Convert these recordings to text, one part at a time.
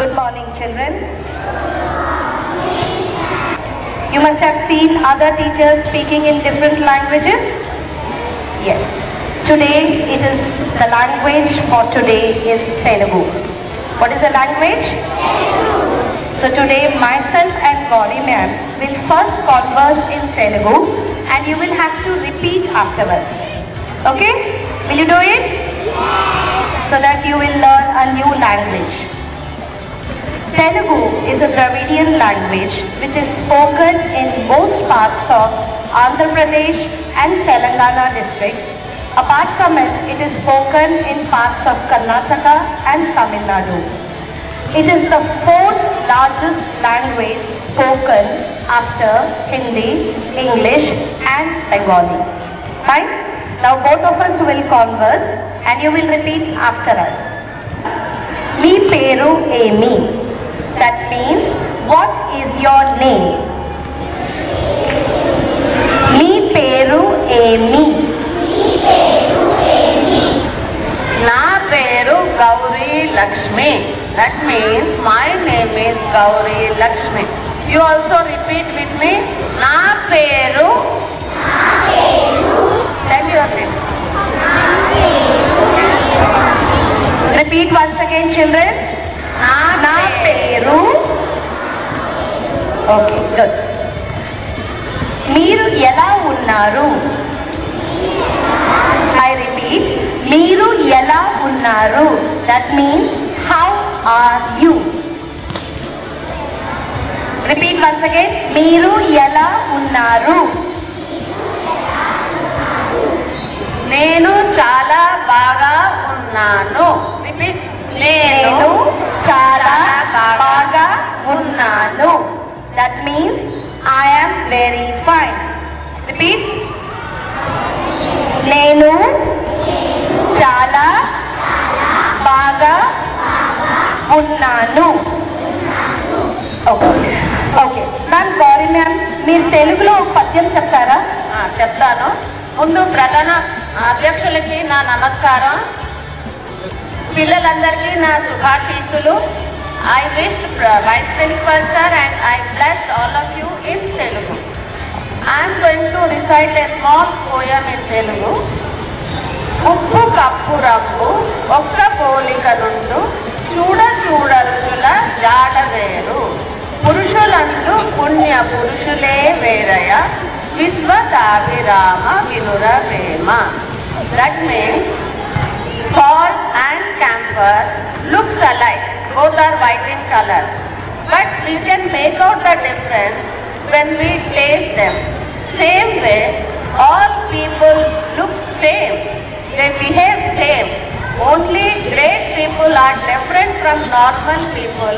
children? You must have seen other teachers speaking in different languages? Yes. Today it is the language for today is Telugu. What is the language? So today myself and Gauri ma'am will first converse in Telugu and you will have to repeat afterwards. Okay? Will you do it? So that you will learn a new language. Telugu is a Dravidian language which is spoken in most parts of Andhra Pradesh and Telangana districts. Apart from it, it is spoken in parts of Karnataka and Tamil Nadu. It is the fourth largest language spoken after Hindi, English and Bengali. Fine? Now both of us will converse and you will repeat after us. Me peru Amy. That means what is your name మీ పేరు ఏమి? నా పేరు Gauri Lakshmi. That means my name is Gauri Lakshmi. You also repeat with me నా పేరు tell your name repeat once again children నా పేరు? Okay good మీరు ఎలా ఉన్నారు? ఐ రిపీట్ మీరు ఎలా ఉన్నారు? That means how are you repeat once again మీరు ఎలా ఉన్నారు? నేను చాలా బాగా ఉన్నాను రిపీట్ నేను నేను చాలా బాగా ఉన్నాను that means I'm very fine repeat నేను చాలా బాగా ఉన్నాను. Okay okay ma'am Gauri ma'am మీరు తెలుగులో ఒక పద్యం చెప్తారా? చెప్తాను. ముందు ప్రధాన అధ్యక్షులకి నా నమస్కారం. పిల్లలందరికీ నా శుభాశీస్సులు. I wish vice principal sir and I bless all of you in Telugu I'm going to recite a small poem in Telugu ఉప్పు కప్పు రంగు ఒక్క పోలిక నుండు చూడ చూడరుచుల జాడ వేరు పురుషులందు పుణ్య పురుషులే వేరయ విశ్వదాభిరామ వినుర ప్రేమ that means salt and camphor looks alike. Both are white in color. But we can make out the difference when we taste them. Same way, all people look same. They behave same. Only great people are different from normal people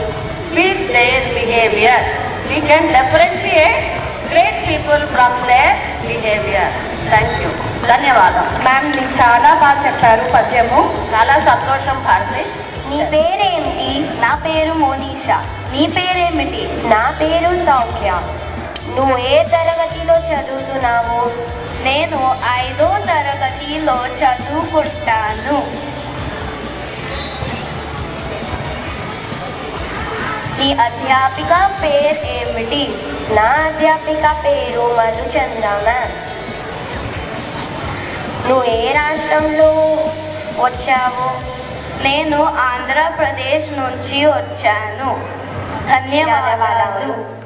with their behavior. We can differentiate great people from their behavior. Thank you. ధన్యవాదం ma'am మీరు చాలా బాగా చెప్పారు పద్యము చాలా సంతోషం భారతి నీ పేరేమిటి నా పేరు మోనీషా నీ పేరేమిటి నా పేరు సౌఖ్య నువ్వు ఏ తరగతిలో చదువుతున్నావు నేను ఐదో తరగతిలో చదువుకుంటాను ఈ అధ్యాపిక పేరు ఏమిటి? నా అధ్యాపిక పేరు మధుచంద్రన నువ్వు ఏ రాష్ట్రంలో వచ్చావు? నేను ఆంధ్రప్రదేశ్ నుంచి వచ్చాను. ధన్యవాదాలు.